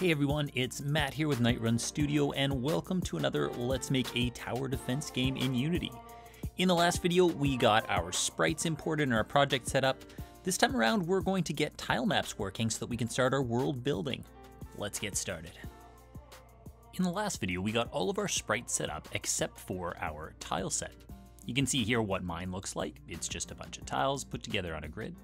Hey everyone, it's Matt here with Night Run Studio, and welcome to another Let's Make a Tower Defense game in Unity. In the last video, we got our sprites imported and our project set up. This time around, we're going to get tile maps working so that we can start our world building. Let's get started. In the last video, we got all of our sprites set up except for our tile set. You can see here what mine looks like. It's just a bunch of tiles put together on a grid.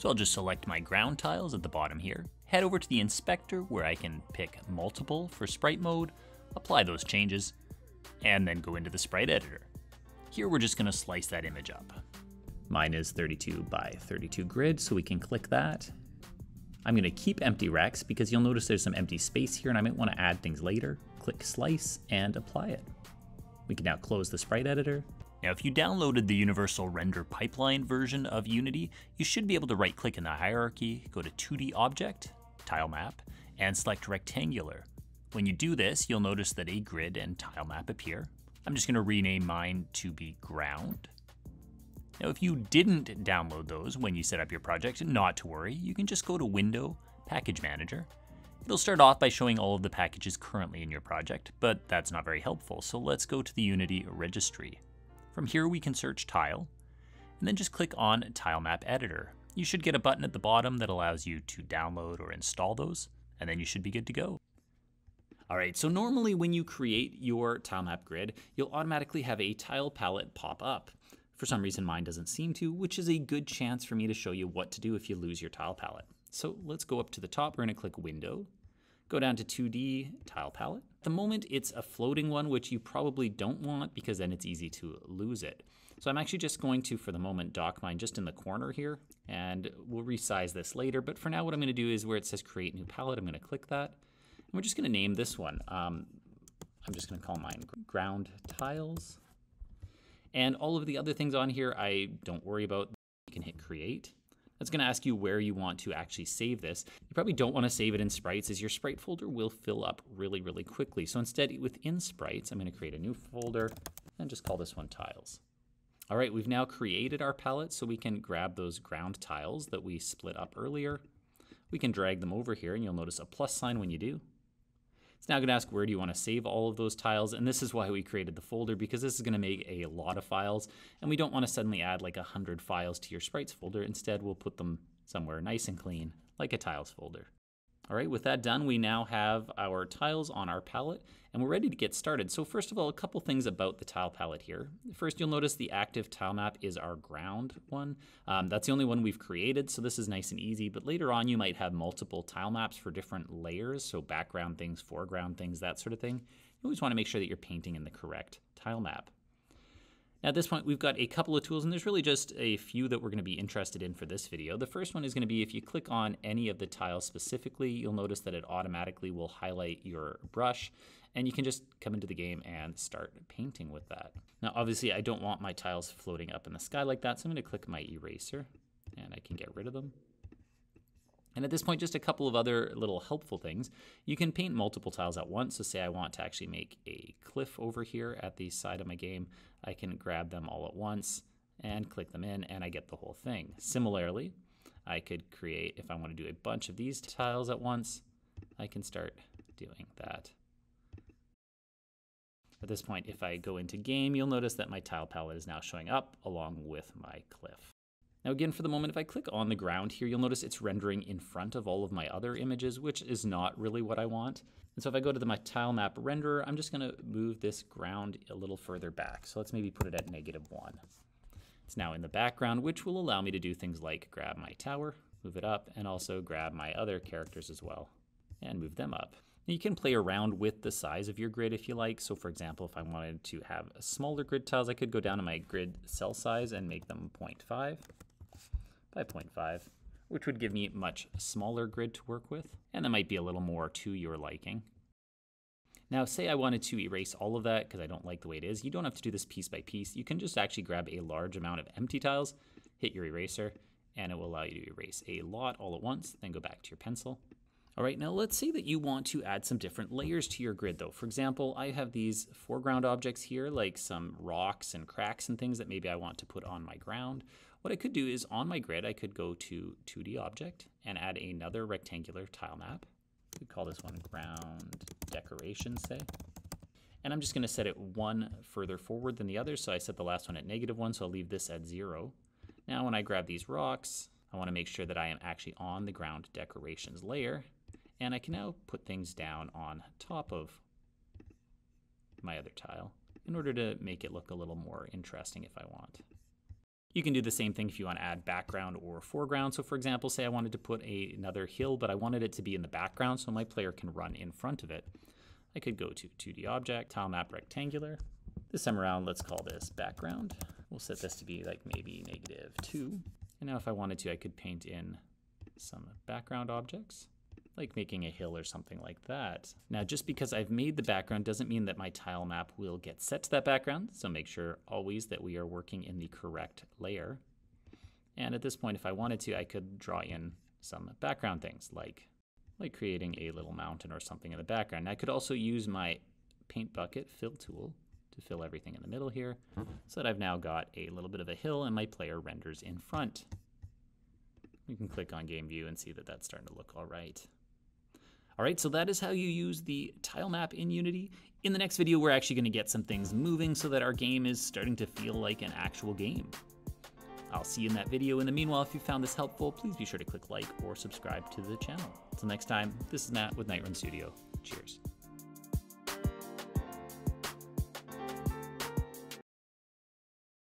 So I'll just select my ground tiles at the bottom here, head over to the inspector where I can pick multiple for sprite mode, apply those changes, and then go into the sprite editor. Here we're just gonna slice that image up. Mine is 32 by 32 grid, so we can click that. I'm gonna keep empty rects because you'll notice there's some empty space here and I might wanna add things later. Click slice and apply it. We can now close the sprite editor, now, if you downloaded the Universal Render Pipeline version of Unity, you should be able to right click in the hierarchy, go to 2D Object, Tile Map, and select Rectangular. When you do this, you'll notice that a grid and tile map appear. I'm just going to rename mine to be Ground. Now, if you didn't download those when you set up your project, not to worry, you can just go to Window, Package Manager. It'll start off by showing all of the packages currently in your project, but that's not very helpful, so let's go to the Unity registry. From here we can search tile, and then just click on Tile Map Editor. You should get a button at the bottom that allows you to download or install those, and then you should be good to go. All right, so normally when you create your tile map grid, you'll automatically have a tile palette pop up. For some reason mine doesn't seem to, which is a good chance for me to show you what to do if you lose your tile palette. So let's go up to the top, we're gonna click Window, go down to 2D Tile Palette. At the moment, it's a floating one, which you probably don't want because then it's easy to lose it. So I'm actually just going to, for the moment, dock mine just in the corner here, and we'll resize this later. But for now, what I'm gonna do is where it says Create New Palette, I'm gonna click that. And we're just gonna name this one. Um, I'm just gonna call mine Ground Tiles. And all of the other things on here, I don't worry about. You can hit Create. That's going to ask you where you want to actually save this. You probably don't want to save it in sprites as your sprite folder will fill up really, really quickly. So instead, within sprites, I'm going to create a new folder and just call this one tiles. All right, we've now created our palette so we can grab those ground tiles that we split up earlier. We can drag them over here and you'll notice a plus sign when you do. It's now going to ask where do you want to save all of those tiles, and this is why we created the folder, because this is going to make a lot of files, and we don't want to suddenly add like 100 files to your sprites folder. Instead, we'll put them somewhere nice and clean, like a tiles folder. All right, with that done, we now have our tiles on our palette and we're ready to get started. So first of all, a couple things about the tile palette here. First, you'll notice the active tile map is our ground one. Um, that's the only one we've created, so this is nice and easy, but later on you might have multiple tile maps for different layers, so background things, foreground things, that sort of thing. You always wanna make sure that you're painting in the correct tile map. Now at this point, we've got a couple of tools, and there's really just a few that we're going to be interested in for this video. The first one is going to be if you click on any of the tiles specifically, you'll notice that it automatically will highlight your brush, and you can just come into the game and start painting with that. Now obviously I don't want my tiles floating up in the sky like that, so I'm going to click my eraser, and I can get rid of them. And at this point, just a couple of other little helpful things. You can paint multiple tiles at once. So say I want to actually make a cliff over here at the side of my game. I can grab them all at once and click them in and I get the whole thing. Similarly, I could create, if I want to do a bunch of these tiles at once, I can start doing that. At this point, if I go into game, you'll notice that my tile palette is now showing up along with my cliff. Now again, for the moment, if I click on the ground here, you'll notice it's rendering in front of all of my other images, which is not really what I want. And so if I go to the, my tile map renderer, I'm just gonna move this ground a little further back. So let's maybe put it at negative one. It's now in the background, which will allow me to do things like grab my tower, move it up, and also grab my other characters as well, and move them up. You can play around with the size of your grid if you like. So for example, if I wanted to have smaller grid tiles, I could go down to my grid cell size and make them 0.5 by 0.5, which would give me a much smaller grid to work with, and that might be a little more to your liking. Now, say I wanted to erase all of that because I don't like the way it is. You don't have to do this piece by piece. You can just actually grab a large amount of empty tiles, hit your eraser, and it will allow you to erase a lot all at once, then go back to your pencil. All right, now let's say that you want to add some different layers to your grid though. For example, I have these foreground objects here, like some rocks and cracks and things that maybe I want to put on my ground. What I could do is on my grid, I could go to 2D object and add another rectangular tile map. We call this one ground decoration, say. And I'm just going to set it one further forward than the other. So I set the last one at negative one, so I'll leave this at zero. Now when I grab these rocks, I want to make sure that I am actually on the ground decorations layer. And I can now put things down on top of my other tile in order to make it look a little more interesting if I want. You can do the same thing if you want to add background or foreground. So for example, say I wanted to put a, another hill, but I wanted it to be in the background so my player can run in front of it. I could go to 2D object, tile map rectangular. This time around, let's call this background. We'll set this to be like maybe negative two. And now if I wanted to, I could paint in some background objects like making a hill or something like that. Now, just because I've made the background doesn't mean that my tile map will get set to that background, so make sure always that we are working in the correct layer. And at this point, if I wanted to, I could draw in some background things, like, like creating a little mountain or something in the background. I could also use my paint bucket fill tool to fill everything in the middle here, so that I've now got a little bit of a hill and my player renders in front. You can click on game view and see that that's starting to look all right. All right, so that is how you use the tile map in Unity. In the next video, we're actually gonna get some things moving so that our game is starting to feel like an actual game. I'll see you in that video. In the meanwhile, if you found this helpful, please be sure to click like or subscribe to the channel. Until next time, this is Matt with Night Run Studio. Cheers.